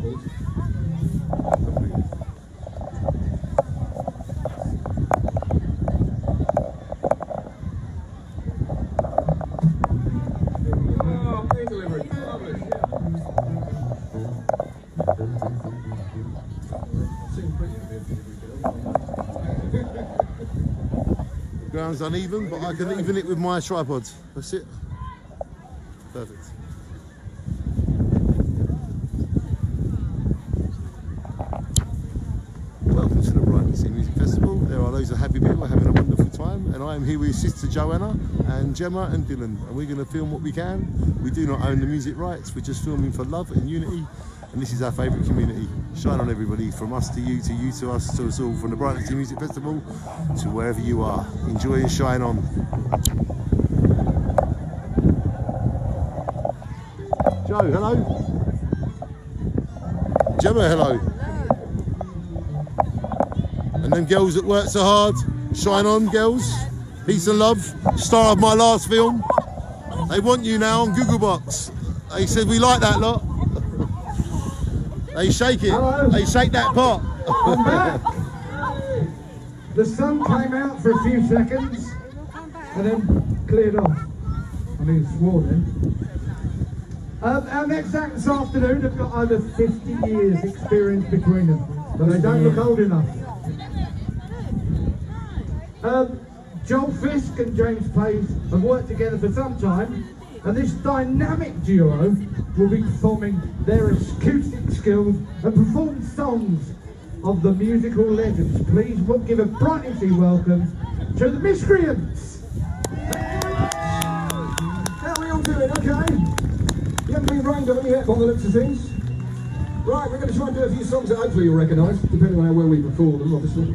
girl. Ground's uneven, but I can even it with my tripod. That's it. Perfect. Welcome to the Brightlingsea Music Festival. There are happy people having a wonderful time, and I am here with Sister Joanna and Gemma and Dylan, and we're going to film what we can. We do not own the music rights, we're just filming for love and unity, and this is our favourite community. Shine on everybody, from us to you, to you to us, to us all, from the Brightlingsea Music Festival to wherever you are. Enjoy and shine on. Joe, hello. Gemma, hello. And them girls that work so hard, shine on, girls. Peace and love. Star of my last film. They want you now on Gogglebox. They said we like that lot. They shake it. Hello. They shake that pot. The sun came out for a few seconds and then cleared off. I mean, swore then. Um, our next act this afternoon have got over 50 years experience between them, but they don't look old enough. Um, Joel Fisk and James Page have worked together for some time, and this dynamic duo will be performing their acoustic skills and perform songs of the musical legends. Please give a bright and easy welcome to the Miscreants. How are we all doing? Okay. You haven't been rained on yet by the looks of things. Right, we're going to try and do a few songs that hopefully you'll recognise, depending on how well we record them, obviously.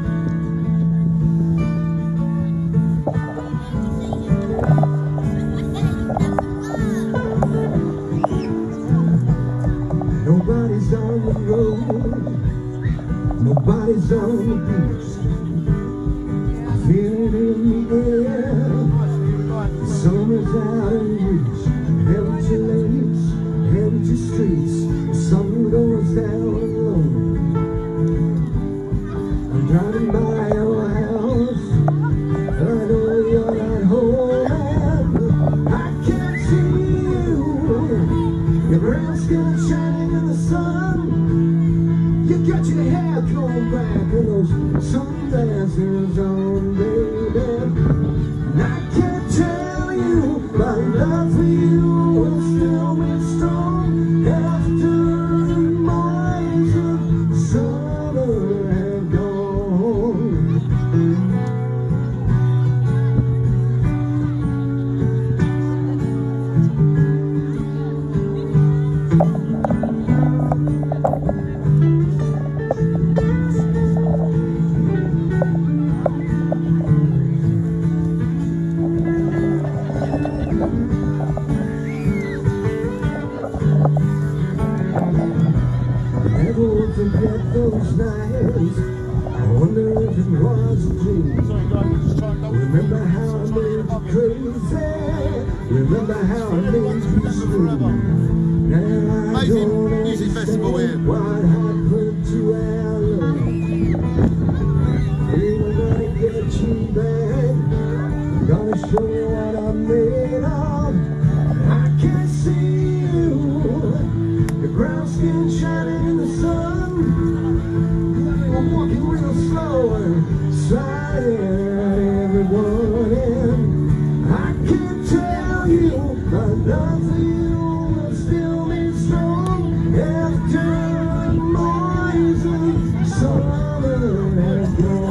nobody's on the beach. Got your hair combed back and those sunglasses on, baby. And I can't tell you my love for you it was a. Remember how I you crazy. Remember how I made you I Amazing music festival here. Yeah.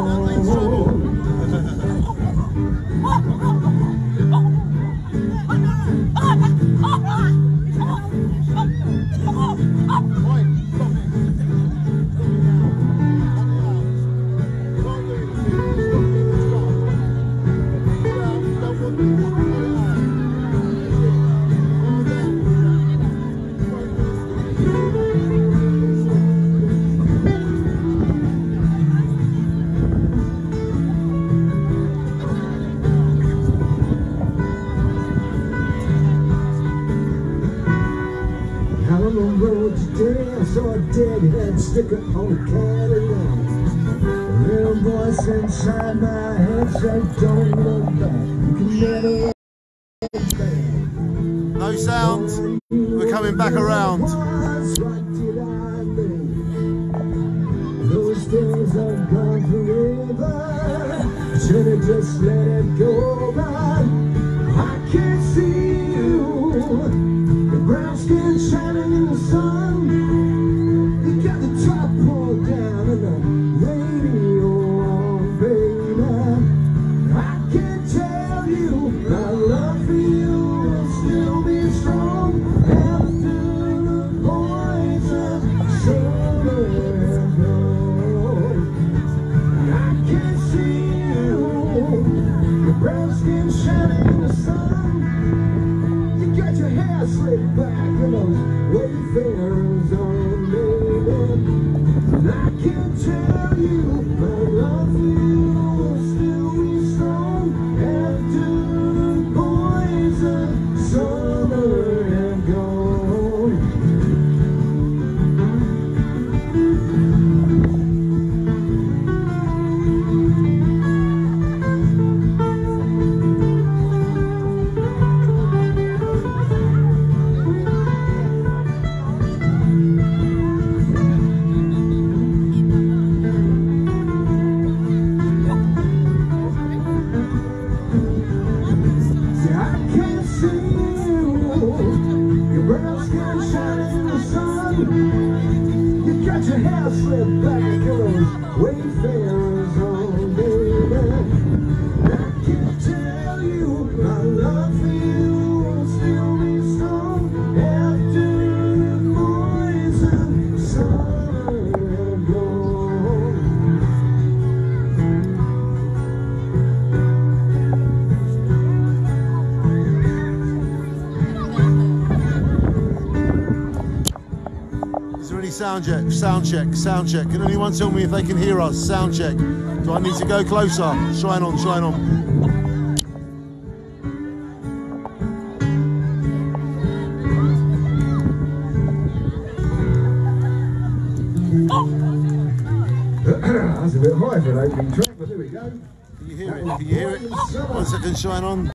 I saw a deadhead stick up on a Cadillac. A little voice inside my head said, Don't look back. You can never look back. No sound. We're coming back around. Was, what did I know? Those days are gone forever. Should have just let it go, I can't see you. Your brown skin shining in the sun. Can tell Shining in the sun. You got your hair slicked back, and those sound check? Sound check, sound check. Can anyone tell me if they can hear us? Sound check. Do I need to go closer? Shine on, shine on. That's a bit high for an opening track, but there we go. Can you hear it? Can you hear it? One second, shine on.